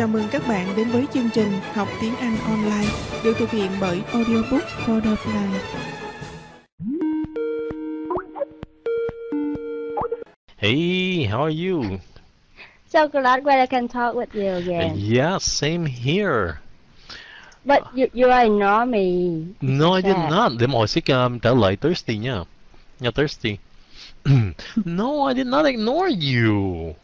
Chào mừng các bạn đến với chương trình Học tiếng Anh online được thực hiện bởi Audiobook for the Blind. Hey, how are you? So glad when I can talk with you again. Yeah, same here. But you, you ignore me. No, I did not. Để mọi sẽ um, trả lời thirsty nha. Yeah, thirsty. no, I did not ignore you.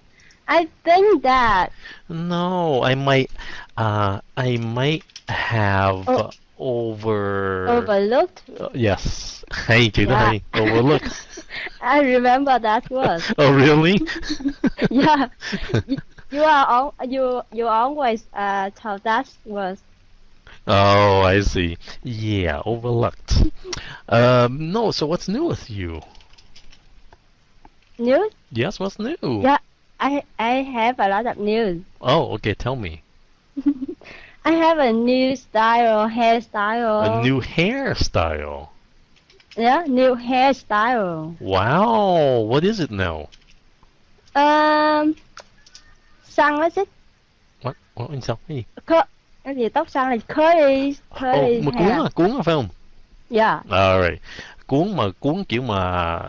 I think that No, I might, uh, I might have Oh. over. overlooked. Uh, yes. Chữ đó Yeah. hay. Overlook. I remember that word. oh, really? yeah. You, you are al- you you always uh tell that word. Oh, I see. Yeah, overlooked. Um, no, so what's new with you? New? Yes, what's new? Yeah. I I have a lot of news. Oh, okay, tell me. I have a new style, hairstyle. A new hairstyle. yeah, new hairstyle. Wow, what is it now? Um, xăng á chứ. What? What in sao? Cái gì? Cơ, cái gì tóc xăng là curly, Oh, curly mà cuốn à, cuốn à phải không? Yeah. Alright. Cuốn mà cuốn kiểu mà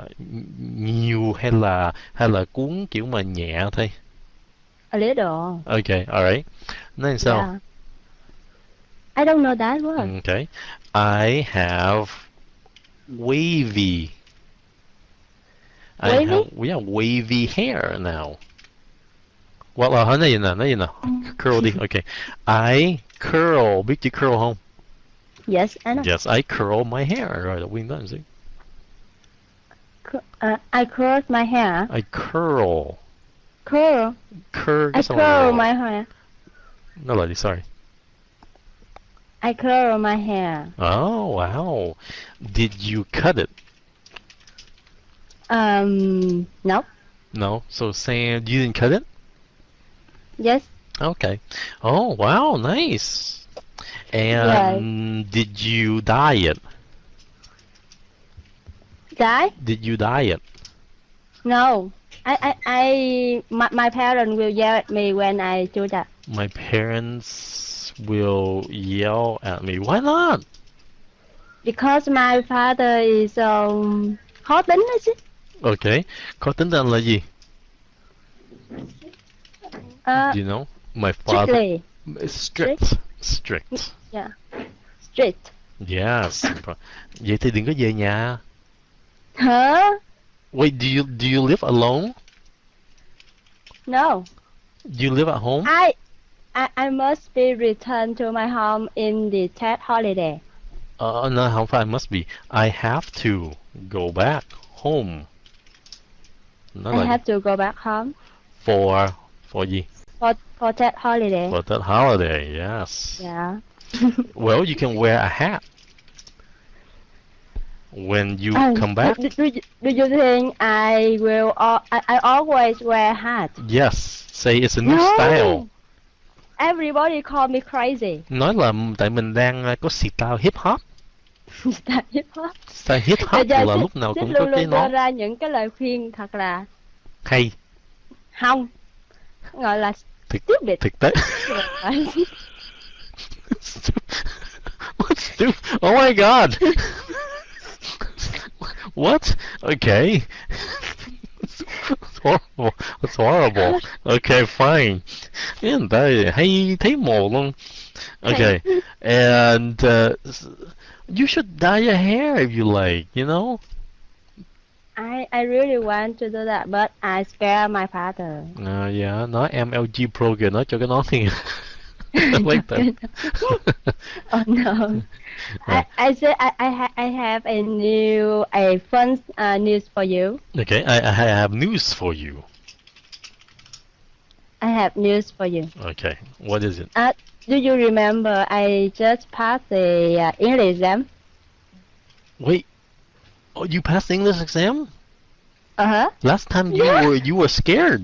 nhiều hay là hay là cuốn kiểu mà nhẹ thôi. A little. Okay, alright. Nên sao? Yeah. I don't know that word. Okay. I have wavy. I Wavy? have, yeah, wavy hair now. Well, uh, nói gì nè, nói gì nè. Curl đi, okay. I curl, biết chữ curl không? Yes. Yes, I curl my hair. Rồi, là nguyên đó làm gì? Cu- uh, I curl my hair. I curl. Curl. Curl, I curl my hair. No, lady, sorry. I curl my hair. Oh, wow. Did you cut it? Um, no. No. So Sam, you didn't cut it? Yes. Okay. Oh, wow, nice. And did you dye it? Dye? Did you dye it? No. I, I, I, my, my parents will yell at me when I do that. My parents will yell at me. Why not? Because my father is, um, khó tính đó chứ. Okay. Có tính là gì? Uh, Do you know? My father. strictly. Strict. Strict. Yeah. Strict. Yes. Vậy thì đừng có về nhà. Huh? Wait, do you do you live alone? No. You live at home? I, I, I must be returned to my home in the Tet holiday. Uh, no, how far must be. I have to go back home. Nói I lại have to go back home for for gì? for, for Tet holiday. For that holiday, yes. Yeah. Well, you can wear a hat when you Oh, come back. Do, do, you- do you think I will? al- I, I always wear hat. Yes, say it's a new No. style. Everybody call me crazy. Nói là tại mình đang uh, có style hip hop. Tại hip hop. Style hip hop là Sít- lúc nào cũng có cái nón ra những cái lời khuyên thật là hay, không gọi là thực stupid. thực tế. What's stu- Oh my god! what? Okay. It's horrible. It's horrible. Okay, fine. Yeah, that hay thấy mồ luôn. Okay. And uh, you should dye your hair if you like, you know? I I really want to do that, but I scare my father. Uh, yeah, nói em LG Pro kìa, nói cho cái nón like that. oh no. I, I said I I, ha- I have a new a fun uh, news for you. Okay, I, I have news for you. I have news for you. Okay, what is it? Do you remember I just passed the uh, English exam? Wait. Oh, you passed the English exam? Uh huh. Last time you Yeah. were you were scared.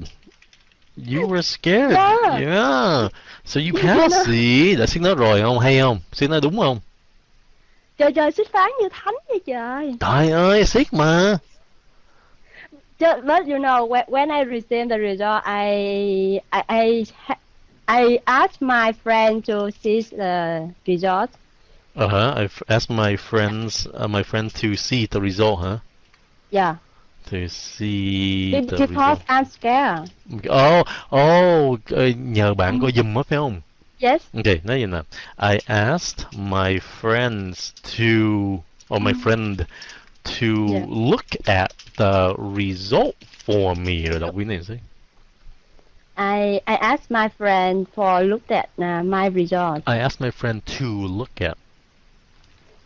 You were scared. Yeah. Yeah. So you passed. See, đã xin nói rồi không? Hay không? Xin nói đúng không? Trời trời xích phán như thánh vậy trời. Trời ơi, siết mà. Just, but you know when, when I received the result, I I I, I asked my friend to see the result. Uh huh. I've asked my friends, uh, my friends to see the result, huh? Yeah. To see Be- the because result. I'm scared. Oh, oh, ờ, nhờ bạn coi giùm á phải không? Yes. Okay, nói vậy nè. I asked my friends to, or my friend to Yeah. look at the result for me. Rồi đọc cái này xem. I I asked my friend for look at uh, my result. I asked my friend to look at.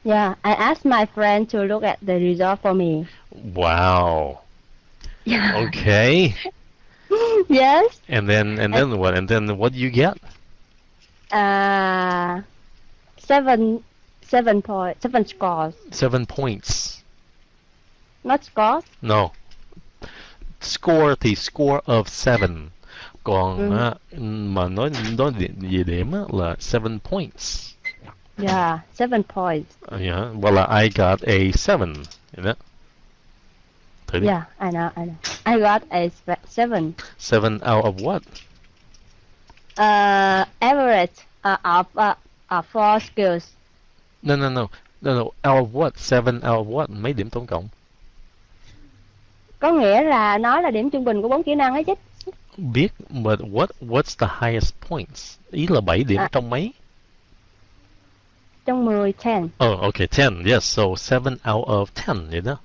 Yeah, I asked my friend to look at the result for me. Wow. Yeah. Okay. yes. And then, and then what? And then what do you get? Uh, seven seven point seven scores. Seven points. Not scores. No. Score thì score of seven. Còn Ừ. á, mà nói nói về điểm là seven points. Yeah, seven points. Uh, yeah. Well, I got a seven. You know? Thử đi. Yeah, I know, I know. I got a seven. Seven out of what? Uh, average uh, of uh, of four skills. No, no, no. No, no. Out of what? Seven out of what? Mấy điểm tổng cộng? Có nghĩa là nó là điểm trung bình của bốn kỹ năng ấy chứ. Biết, but what? What's the highest points? Ý là 7 điểm À. trong mấy? Trong 10, 10. Oh, okay, 10. Yes, so 7 out of 10, vậy đó.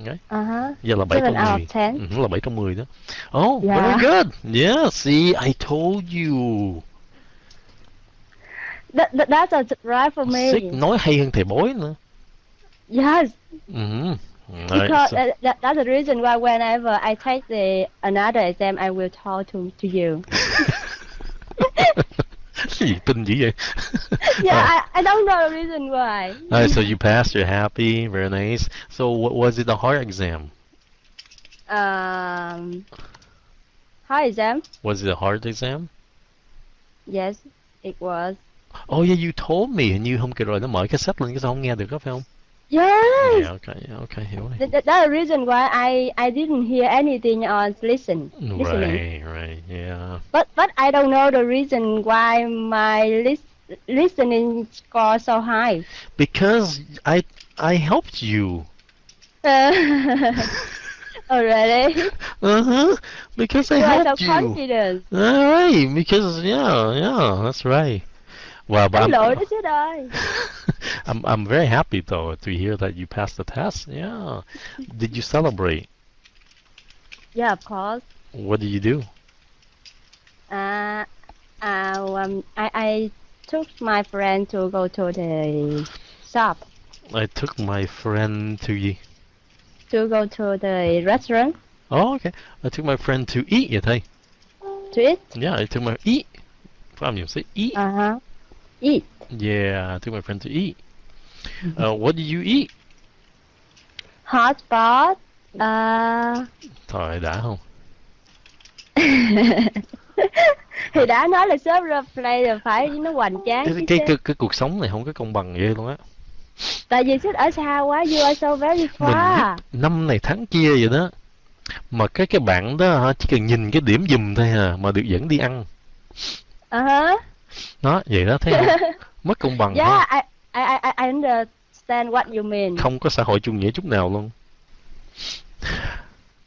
Okay. Uh-huh. Giờ là 7 Seven trong out 10. of 10. Ừ, là 7 trong 10 đó. Oh, Yeah. very good. Yeah, see, I told you. That, that, that's a surprise for me. Xích nói hay hơn thầy bói nữa. Yes, Mhm. Right, because so- that, that's the reason why whenever I take the another exam, I will talk to to you. Gì tin dữ vậy? Yeah, I, I don't know the reason why. Alright, so you passed, you're happy, very nice. So what was it The hard exam? Um, hard exam? Was it a hard exam? Yes, it was. Oh yeah, you told me, And you hôm kia rồi nó mở sách lên cái sao không nghe được đó phải không? Yes. Yeah, okay, yeah, okay, hiểu rồi. That, that, that's the reason why I, I didn't hear anything on listen listening. Right, right, yeah. But but I don't know the reason why my lis- listening score so high. Because I I helped you. Already, Uh-huh. Because I you are so helped you. confident. Alright, because yeah, yeah, that's right. Well, but lỗi I'm, chứ ơi. I'm I'm very happy though to hear that you passed the test. Yeah. Did you celebrate? Yeah, of course. What did you do? Uh, uh, um, I, I took my friend to go to the shop I took my friend to y- to go to the restaurant Oh, okay. I took my friend to eat thầy. to eat. Yeah, I took my eat. From you say eat. Uh huh. Eat. Yeah, I took my friend to eat. Uh, what did you eat? Hot pot. Uh, Trời đã không? thì đã nói là serve replay là phải nó hoành tráng Cái, cái, cái, cái cuộc sống này không có công bằng vậy luôn á. tại vì xích ở xa quá you are so very Mình far biết năm này tháng kia vậy đó. Mà cái cái bạn đó chỉ cần nhìn cái điểm dùm thôi à mà được dẫn đi ăn. uh -huh. Đó, vậy đó thấy không? Mất công bằng yeah ha. I, I I I understand what you mean Không có xã hội chủ nghĩa chút nào luôn.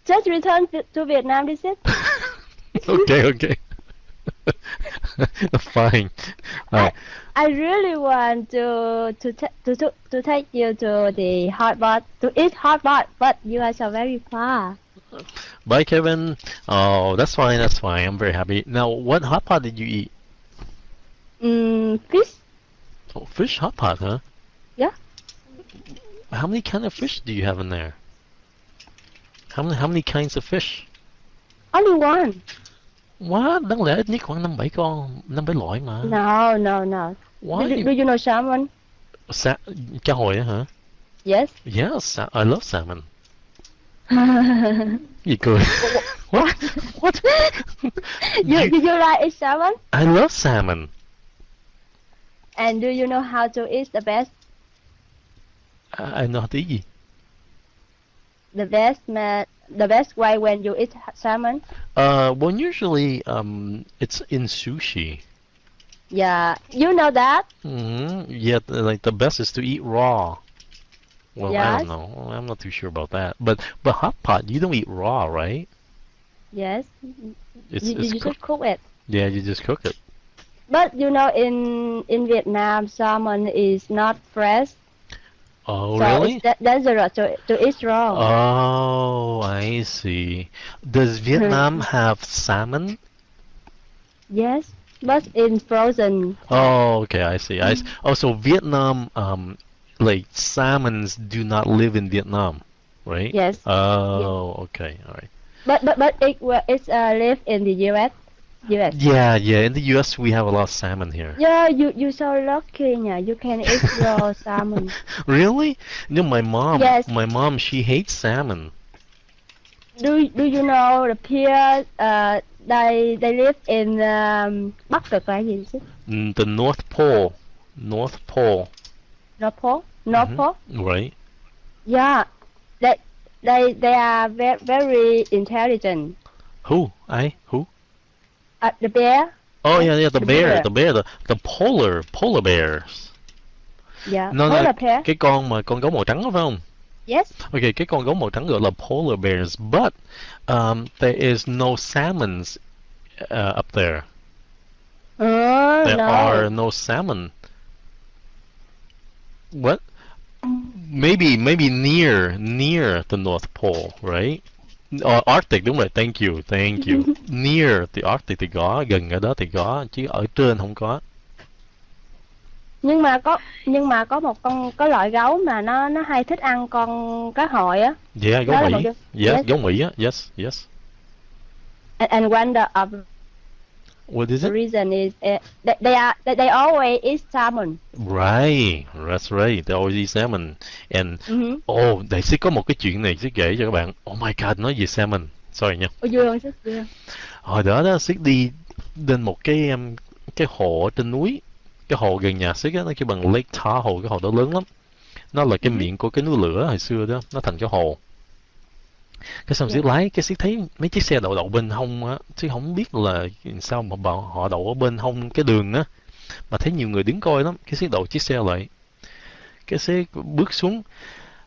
just return to, Vietnam đi xích okay, okay. Fine. Alright. I really want to to to to to take you to the hot pot to eat hot pot, but you are so very far. Bye, Kevin. Oh, that's fine. That's fine. I'm very happy. Now, what hot pot did you eat? Mm, fish? Oh, fish hot pot, huh? Yeah. How many kind of fish do you have in there? How many how many kinds of fish? Only one. What? Đáng lẽ ít nhất khoảng năm bảy con, năm bảy loại mà. No, no, no. Do, Why? do you know salmon? Sa cá hồi á hả? Yes. Yes, I love salmon. Gì cười? What? What? you, You- do you like salmon? I love salmon. And do you know how to eat the best? I, I know how to eat. the best ma- the best way when you eat salmon? Uh, well, usually um, it's in sushi. Yeah, you know that. hmm Yeah, like the best is to eat raw. Well, I don't know. I'm not too sure about that. But but hot pot, you don't eat raw, right? Yes, It's you, it's you just cook it. Yeah, you just cook it. But you know, in in Vietnam, salmon is not fresh, Oh, so really? it's da- dangerous to to eat raw. Oh, I see. Does Vietnam have salmon? Yes, but in frozen. Oh, okay, I see. I s- oh, so Vietnam, um, like salmons do not live in Vietnam, right? Yes, Oh, okay, all right. but but but it it's uh, live in the U.S. U.S. Yeah, yeah. In the U.S., we have a lot of salmon here. Yeah, you you so lucky, yeah. You can eat raw salmon. Really? No, my mom. Yes. My mom, she hates salmon. Do do you know the pier? Uh, they they live in um, Bắc Cực là gì chứ? Mm, The North Pole. North Pole. North Pole. North Mhm. Pole. Right. Yeah, they they they are very very intelligent. Who? I? Who? Uh, the bear. Oh yeah, yeah. The The bear. bear. The bear. The the polar polar bears. Yeah. No, no. polar bear. Cái con mà con gấu màu trắng đó phải không? Yes. Okay, cái con gấu màu trắng gọi là polar bears, but um, there is no salmons uh, up there. Oh There no. are no salmon. What? Maybe, maybe near, near the North Pole, right? Or Arctic, đúng rồi. Thank you, thank you. near the Arctic thì có, gần ở đó thì có, chứ ở trên không có. Nhưng mà có nhưng mà có một con có loại gấu mà nó nó hay thích ăn con cá hồi á. Yeah, gấu Đó là Mỹ. một Yes, yes. gấu Mỹ á. Yes, yes. And, and one the What is the it? reason is uh, they, they are they, they always eat salmon. Right, that's right. They always eat salmon. And Mhm. Oh, đại sứ có một cái chuyện này sẽ kể cho các bạn. Oh my god, nói về salmon. Sorry nha. Ôi, vui không? Hồi đó đó Sít đi lên một cái um, cái hồ ở trên núi. Cái hồ gần nhà á, nó kêu bằng Lake Tahoe, cái hồ đó lớn lắm. Nó là cái Ừ. miệng của cái núi lửa hồi xưa đó, nó thành cái hồ. Cái xong Dạ. lái, cái Sít thấy mấy chiếc xe đậu đậu bên hông á, Sít không biết là sao mà bọn họ đậu ở bên hông cái đường á. Mà thấy nhiều người đứng coi lắm, cái Sít đậu chiếc xe lại. Cái Sít bước xuống,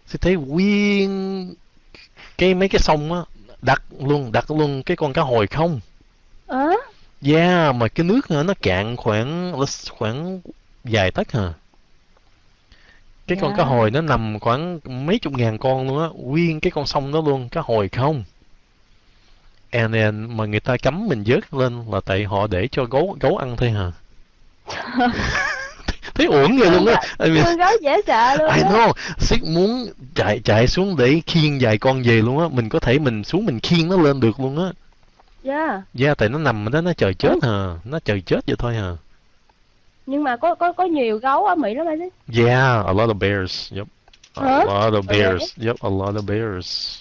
Sít thấy nguyên cái mấy cái sông á đặt luôn đặt luôn cái con cá hồi không Ờ. yeah mà cái nước nó cạn khoảng khoảng vài tấc hả cái con Dạ. cá hồi nó nằm khoảng mấy chục ngàn con luôn á nguyên cái con sông đó luôn cá hồi không and then mà người ta cấm mình vớt lên là tại họ để cho gấu gấu ăn thôi hả thấy uổng vậy luôn á I mean, Con gấu dễ sợ luôn. I know, Sít muốn chạy chạy xuống để khiêng vài con về luôn á, mình có thể mình xuống mình khiêng nó lên được luôn á. Yeah. Yeah, tại nó nằm đó nó chờ chết hả, nó chờ chết vậy thôi hả. Nhưng mà có có có nhiều gấu ở Mỹ lắm anh chứ. Yeah, a lot of bears. Yep. A Huh? lot of Oh, bears. Yep, a lot of bears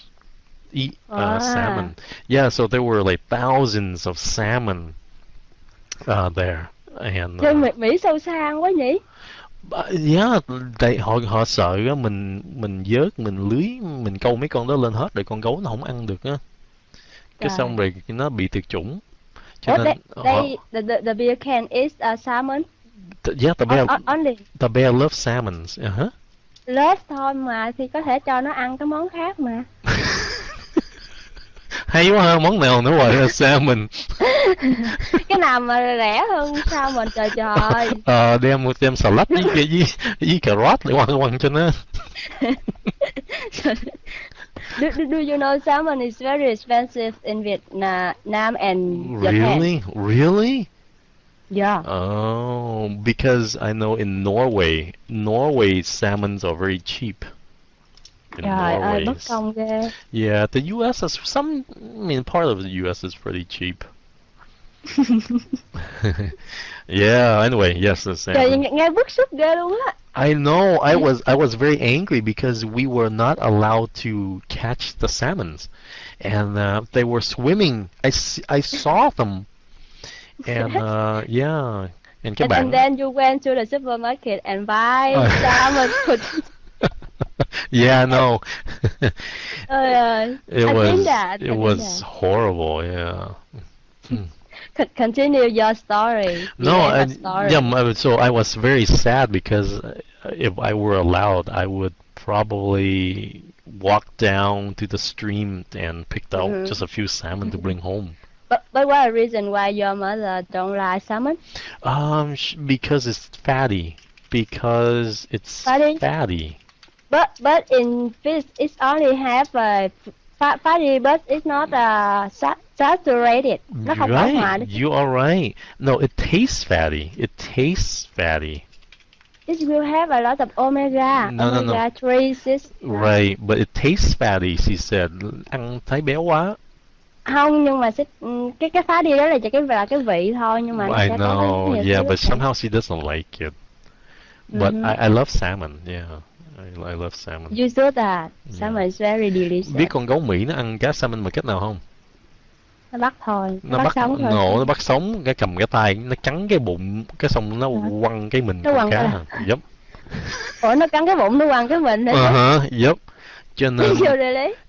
eat uh, Ah. salmon. Yeah, so there were like thousands of salmon uh, there. And uh, Mỹ, Mỹ sâu sang quá nhỉ? Yeah, tại họ họ sợ á mình mình vớt mình lưới mình câu mấy con đó lên hết rồi con gấu nó không ăn được á cái xong rồi nó bị tuyệt chủng cho Ủa, nên they, họ they, the, the, the beer can eat uh, salmon yeah the bear on, on, only the bear loves salmon uh-huh. love thôi mà thì có thể cho nó ăn cái món khác mà. hay quá ha món nào nữa là salmon cái nào mà rẻ hơn sao mình trời trời. ờ đem một đem salad với với với, với cà rốt để quăng quăng cho nó do, do, do you know salmon is very expensive in Vietnam and Japan? really really Yeah. oh because I know in Norway Norway salmons are very cheap in Trời ơi, bất Norway. công ghê. Yeah, the U.S. is some. I mean, part of the U.S. is pretty cheap. yeah. Anyway, yes, the Trời salmon. nghe, nghe bức xúc ghê luôn á. I know. I was I was very angry because we were not allowed to catch the salmons, and uh, they were swimming. I, I saw them, and uh, yeah, and các And, and then you went to the supermarket and buy Ờ. salmon. yeah, no. Uh, it I was that. It was that. horrible. Yeah. Con- continue your story. No, have story. yeah. So I was very sad because if I were allowed, I would probably walk down to the stream and pick out Mhm. just a few salmon to bring home. But but what a reason why your mother don't like salmon? Um, because it's fatty. Because it's Fatty? fatty. But but in fish it's only have a fa- fatty but it's not uh, saturated. Nó không bão hòa Right, you are right. No, it tastes fatty. It tastes fatty. It will have a lot of omega, No, no, no. omega 3, 6. Right, but it tastes fatty. She said, ăn thấy béo quá. Không nhưng mà sẽ ừ, cái cái fatty đó là chỉ cái là cái vị thôi nhưng mà I sẽ có know, nhiều yeah, but somehow she doesn't like it. But Mhm. I, I love salmon. Yeah, I, I love salmon. You should that. Yeah. Salmon is very delicious. Biết con gấu Mỹ nó ăn cá salmon bằng cách nào không? Nó bắt thôi, Nó nó, bắt sống thôi. nó bắt sống, cái cầm cái tay, nó cắn cái bụng, cái xong nó quăng cái mình Nó con cá. Yep. Ủa nó cắn cái bụng nó quăng cái mình nữa. Uh huh. Yep. Cho nên.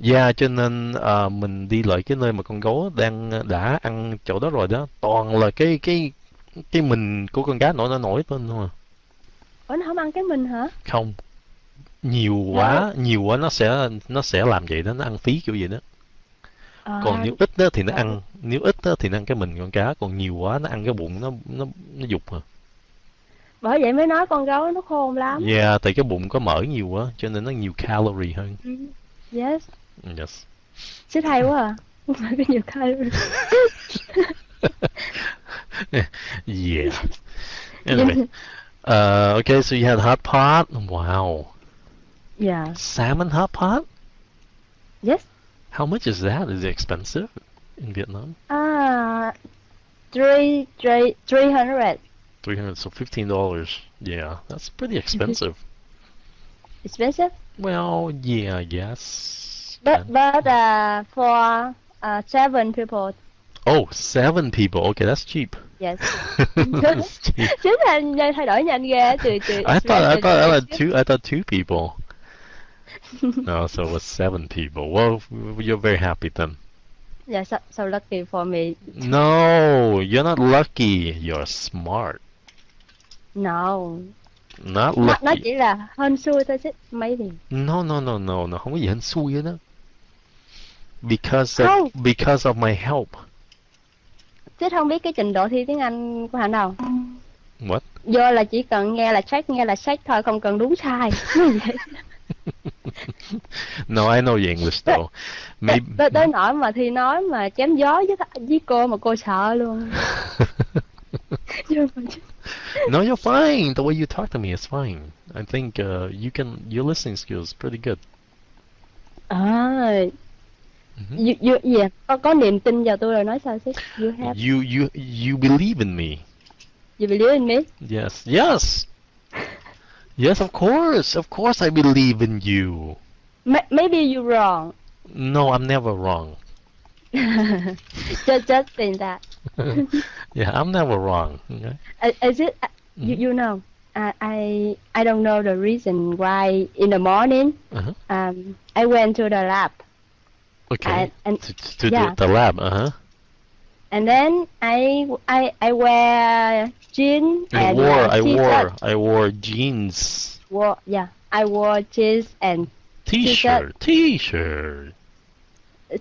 Yeah, cho nên ờ, mình đi lại cái nơi mà con gấu đang đã ăn chỗ đó rồi đó, toàn là cái cái cái mình của con cá nổi nó nổi lên thôi. Ủa nó không ăn cái mình hả? Không. Nhiều quá, nhiều quá nó sẽ nó sẽ làm vậy đó, nó ăn phí kiểu vậy đó. À, Còn nếu ít đó thì nó ăn, nếu ít đó thì nó ăn cái mình con cá, còn nhiều quá nó ăn cái bụng nó nó nó dục à. Bởi vậy mới nói con gấu nó khôn lắm. Yeah, tại cái bụng có mỡ nhiều quá, cho nên nó nhiều calorie hơn. Ừ. Yes. Yes. Chứ hay quá à. Phải có nhiều calorie. Yeah. Anyway. Uh, okay, so you had hot pot. Wow. Yeah. Salmon hot pot? Yes. How much is that? Is it expensive in Vietnam? Ah, three, three, three hundred. 300 so $15. Yeah, that's pretty expensive. Expensive. well, yeah, I guess. But but uh for uh seven people. Oh, seven people. Okay, that's cheap. Yes. that's cheap. Chứ là nhanh- thay đổi nhanh ghê từ từ. I thought I thought I had two I thought two people. No, so it was seven people. Well, you're very happy then. Yeah, so, so lucky for me. No, you're not lucky. You're smart. No. Not Nó, nó lucky. chỉ là hên xui thôi chứ maybe. No, no, no, no, no. Không có gì hên xui hết đó. Because of, Không. because of my help. Chứ không biết cái trình độ thi tiếng Anh của Hạnh đâu. What? Vô là chỉ cần nghe là check, nghe là check thôi, không cần đúng sai. No, I know your English though. Maybe. tới, tới nỗi mà thi nói mà chém gió với với cô mà cô sợ luôn no, you're fine. The way you talk to me is fine. I think uh, you can. Your listening skills pretty good. Mhm. you, you, yeah. có có niềm tin vào tôi rồi nói sao chứ you have You you you believe in me. you believe in me Yes. Yes. Yes, of course. Of course, I believe in you. Ma- maybe you're wrong No, I'm never wrong. just just saying that yeah, I'm never wrong. Okay. Uh, is it uh, you, Mhm. you know uh, I I don't know the reason why in the morning Uh-huh. um I went to the lab Okay. and and, to to yeah. the, lab. Uh huh. and then I I I wear jeans I and wore. I wore. I wore jeans, wore yeah I wore jeans and t-shirt, t-shirt.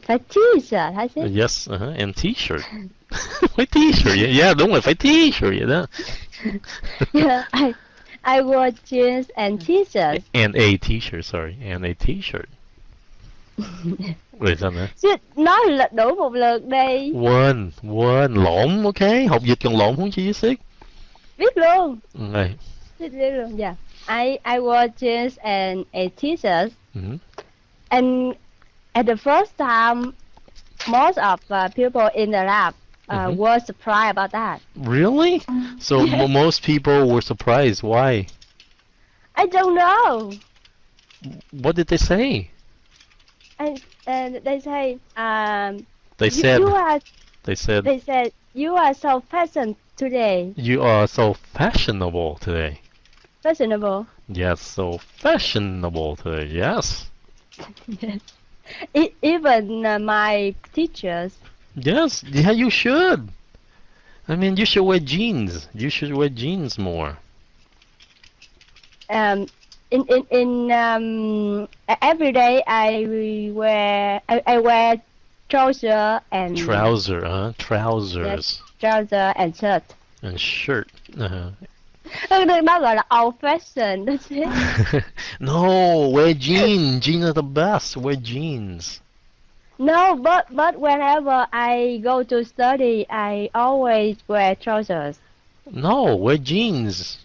Phải t-shirt hả chứ Yes. Uh huh. And t-shirt. phải t-shirt. Yeah, yeah. Đúng rồi. Phải t-shirt vậy đó. yeah, I I wore jeans and t-shirts And a t-shirt. Sorry. And a t-shirt. Rồi sao nữa? chứ nói là đủ một lượt đi Quên, quên, lộn, ok. Học dịch còn lộn không chi với siết. biết luôn Này. biết luôn yeah I I wore jeans and a t-shirt Mhm. and at the first time most of uh, people in the lab uh, Mhm. were surprised about that Really? So mo- most people were surprised. Why? I don't know What did they say? and and they say um They said. you are They said they said you are so fashion today you are so fashionable today. fashionable Yes, so fashionable today. Yes. yes. E- even uh, my teachers. Yes, yeah, you should. I mean, you should wear jeans. You should wear jeans more. Um, in in in um, every day I wear I, I wear trouser and Trouser, huh? Trousers trouser and shirt. and shirt. Uh-huh. Đó gọi là old fashion đó chứ. no, wear jeans. Jeans are the best. Wear jeans. No, but but whenever I go to study, I always wear trousers. No, wear jeans.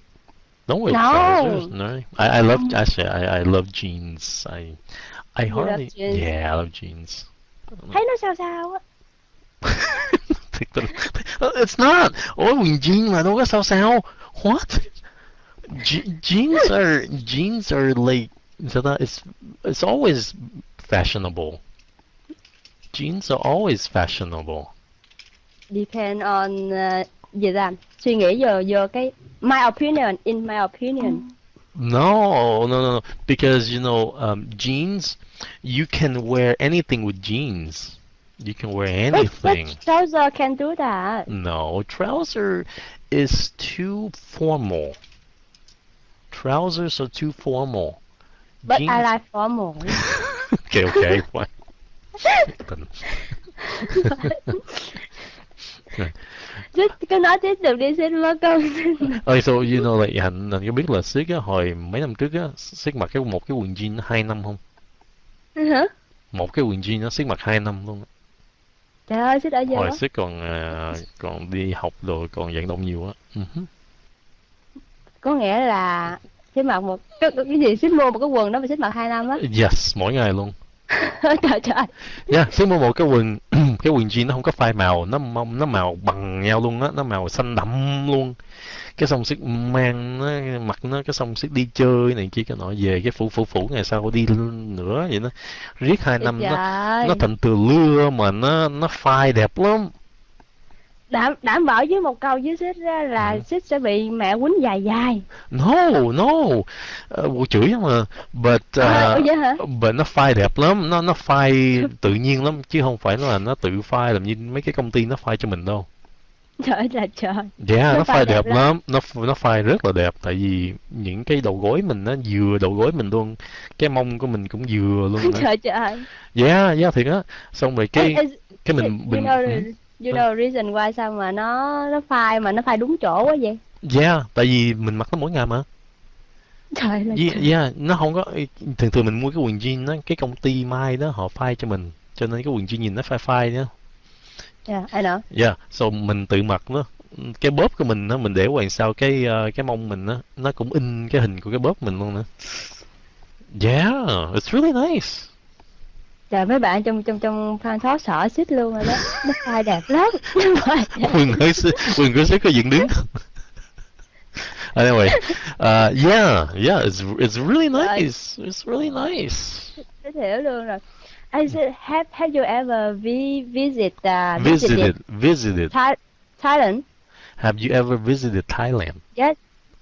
Don't wear No. trousers. No, I, I love actually I, I love jeans. I I You hardly jeans? yeah I love jeans. Thấy nó sao sao á. Thiệt tình. It's not. Oh, Ôi quần jean mà đâu có sao sao. What? Je- jeans are jeans are like so that it's it's always fashionable. Jeans are always fashionable. Depend on uh, gì ra suy nghĩ vô vô cái my opinion in my opinion. No, no, no, no. Because you know, um, jeans, you can wear anything with jeans. You can wear anything. but trouser can do that. No, trouser is too formal. Trousers are too formal. But jeans. I like formal. okay, okay. Xích cứ nói tiếp tục đi xin mất công. Okay, so you know, like Hạnh, Hạnh có biết là Sick á, hồi mấy năm trước á, Sick mặc cái một cái quần jean hai năm không? Hả? Một cái quần jean nó Sick mặc hai năm luôn. á. Trời ơi, xích ở giờ. Hồi Sick còn à, còn đi học rồi còn vận động nhiều á. Ừ. Có nghĩa là xích mặc một cái, cái gì xích mua một cái quần đó mà xích mặc hai năm á. Yes, mỗi ngày luôn. trời trời. Yeah, Sick mua một cái quần cái quần jean nó không có phai màu, nó mông nó màu bằng nhau luôn á, nó màu xanh đậm luôn. Cái xong Sick mang nó mặc nó cái xong Sick đi chơi này kia cái nọ về cái phủ phủ phủ ngày sau đi nữa vậy đó. Riết hai năm nó trời. nó thành từ lưa mà nó nó phai đẹp lắm. Đảm đảm bảo với một câu với xích á là Ừ. xích sẽ bị mẹ quýnh dài dài. No, no. Uh, chửi mà. But À, uh, ủa vậy hả? but nó phai đẹp lắm, nó nó phai tự nhiên lắm chứ không phải là nó tự phai làm như mấy cái công ty nó phai cho mình đâu. Trời là trời. Yeah, Nó nó phai đẹp đẹp lắm, nó nó phai rất là đẹp tại vì những cái đầu gối mình nó vừa đầu gối mình luôn, cái mông của mình cũng vừa luôn nữa. trời trời. Yeah, yeah thiệt á. Xong rồi cái cái mình mình. You know reason why sao mà nó nó phai mà nó phai đúng chỗ quá vậy? Yeah, tại vì mình mặc nó mỗi ngày mà. Trời là Yeah, yeah, nó không có thường thường mình mua cái quần jean đó, cái công ty Mai đó họ phai cho mình, cho nên cái quần jean nhìn nó phai phai đó. Yeah, I know. Yeah, so mình tự mặc nó cái bóp của mình nó mình để ngoài sau cái ờ, cái mông mình nó nó cũng in cái hình của cái bóp mình luôn nữa. Yeah, it's really nice. Trời mấy bạn trong trong trong fan thoát sợ xích luôn rồi đó. Nó phai đẹp lắm. Quần hơi xí- quần của sếp có dựng đứng. anyway, uh, yeah, yeah, it's it's really nice. It's really nice. Hiểu luôn rồi. I said, have have you ever vi visit uh, Visited, visited. Tha- Thailand? Have you ever visited Thailand? Yes,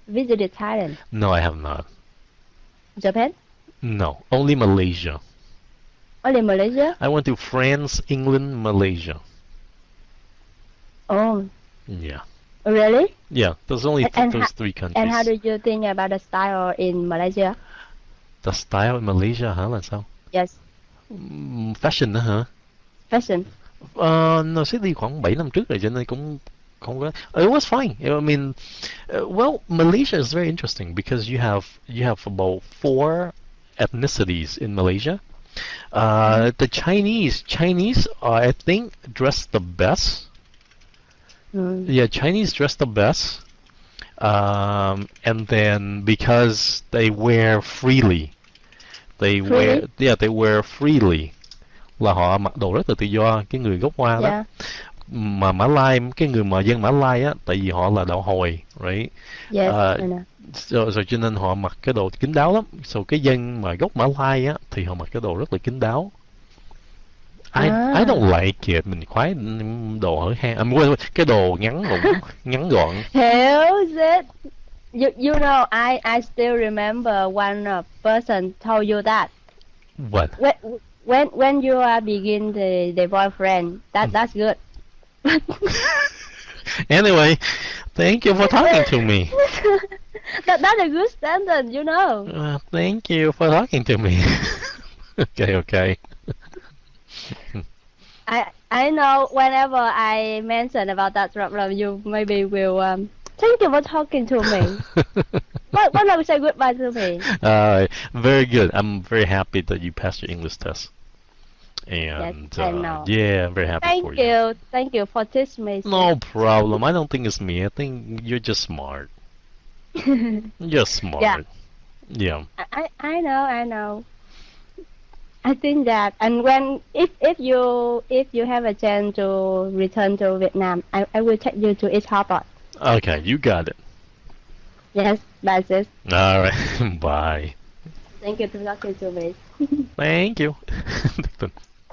visited Thailand. No, I have not. Japan? No, only Malaysia. Only Malaysia? I went to France, England, Malaysia. Oh, Yeah. really? Yeah, there's only And- and those three countries. And how do you think about the style in Malaysia? The style in Malaysia là sao? Yes, Mm, fashion đó hả? fashion. Ờ, nó sẽ đi khoảng 7 năm trước rồi cho nên cũng không có. It was fine. I mean, uh, well, Malaysia is very interesting because you have you have about four ethnicities in Malaysia. Uh, the Chinese, Chinese, uh, I think, dress the best. Mm. Yeah, Chinese dress the best. Um, and then because they wear freely, they wear yeah they wear freely là họ mặc đồ rất là tự do cái người gốc Hoa đó Yeah, mà Mã Lai cái người mà dân Mã Lai á tại vì họ là đạo hồi right yes, Ờ, I know. so, so cho nên họ mặc cái đồ kín đáo lắm so cái dân mà gốc Mã Lai á thì họ mặc cái đồ rất là kín đáo I À. I don't like it mình khoái đồ hở hang à, quên, quên, cái đồ ngắn gọn ngắn gọn Hiểu, xích. you you know I I still remember one uh, person told you that What? when when when you are begin the the boyfriend that that's good. Anyway, thank you for talking to me. that that's a good standard, you know. Uh, thank you for talking to me. okay, okay. I I know whenever I mention about that problem, you maybe will um. Thank you for talking to me. Why why not say goodbye to me? Alright, very good. I'm very happy that you passed your English test. And I uh, yeah, I'm very happy Thank for you. Thank you, thank you for teaching me. No problem. I don't think it's me. I think you're just smart. You're smart. Yeah. Yeah. I I know I know. I think that and when if if you if you have a chance to return to Vietnam, I, I will take you to East Harbor. Okay, you got it. Yes, that's it. Alright, bye. Thank you for talking to me. Thank you.